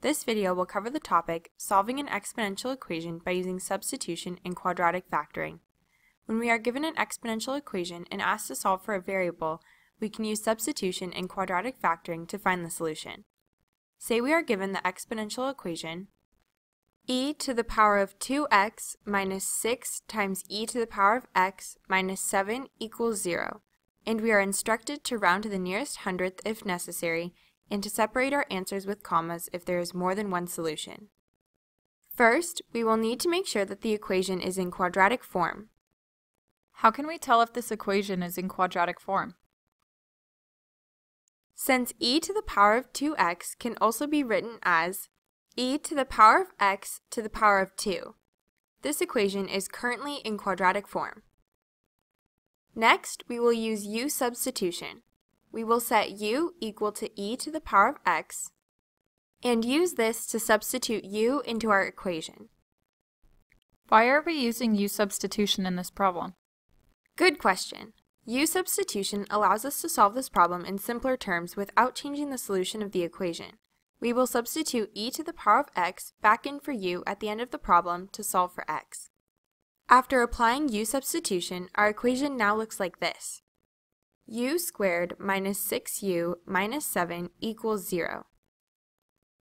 This video will cover the topic solving an exponential equation by using substitution and quadratic factoring. When we are given an exponential equation and asked to solve for a variable, we can use substitution and quadratic factoring to find the solution. Say we are given the exponential equation e to the power of 2x minus 6 times e to the power of x minus 7 equals 0, and we are instructed to round to the nearest hundredth if necessary and to separate our answers with commas if there is more than one solution. First, we will need to make sure that the equation is in quadratic form. How can we tell if this equation is in quadratic form? Since e to the power of 2x can also be written as e to the power of x to the power of 2. This equation is currently in quadratic form. Next, we will use u substitution we will set u equal to e to the power of x and use this to substitute u into our equation. Why are we using u substitution in this problem? Good question. U substitution allows us to solve this problem in simpler terms without changing the solution of the equation. We will substitute e to the power of x back in for u at the end of the problem to solve for x. After applying u substitution, our equation now looks like this u squared minus 6u minus 7 equals 0.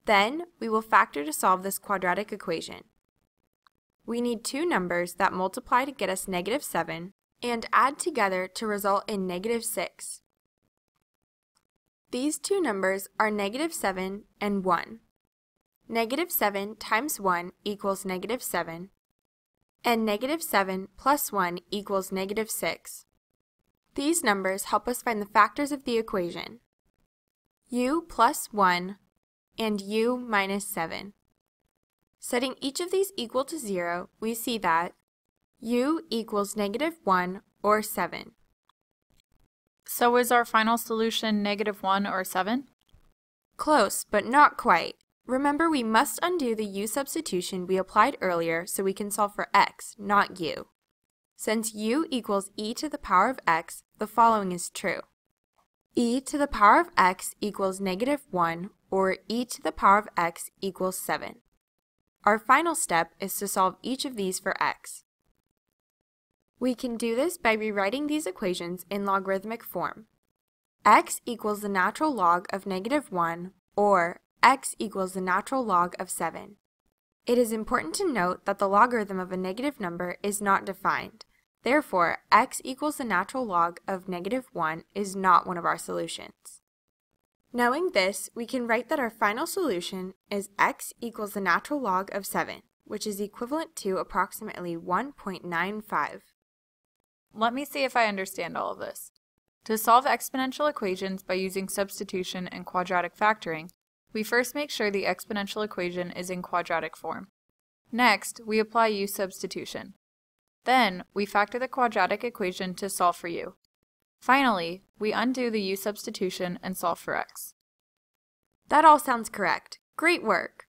Then, we will factor to solve this quadratic equation. We need two numbers that multiply to get us negative 7 and add together to result in negative 6. These two numbers are negative 7 and 1. Negative 7 times 1 equals negative 7, and negative 7 plus 1 equals negative 6. These numbers help us find the factors of the equation. u plus 1 and u minus 7. Setting each of these equal to 0, we see that u equals negative 1 or 7. So is our final solution negative 1 or 7? Close, but not quite. Remember, we must undo the u substitution we applied earlier so we can solve for x, not u. Since u equals e to the power of x, the following is true. e to the power of x equals negative 1 or e to the power of x equals 7. Our final step is to solve each of these for x. We can do this by rewriting these equations in logarithmic form. x equals the natural log of negative 1 or x equals the natural log of 7. It is important to note that the logarithm of a negative number is not defined. Therefore, x equals the natural log of negative 1 is not one of our solutions. Knowing this, we can write that our final solution is x equals the natural log of 7, which is equivalent to approximately 1.95. Let me see if I understand all of this. To solve exponential equations by using substitution and quadratic factoring, we first make sure the exponential equation is in quadratic form. Next, we apply u substitution. Then, we factor the quadratic equation to solve for u. Finally, we undo the u substitution and solve for x. That all sounds correct. Great work!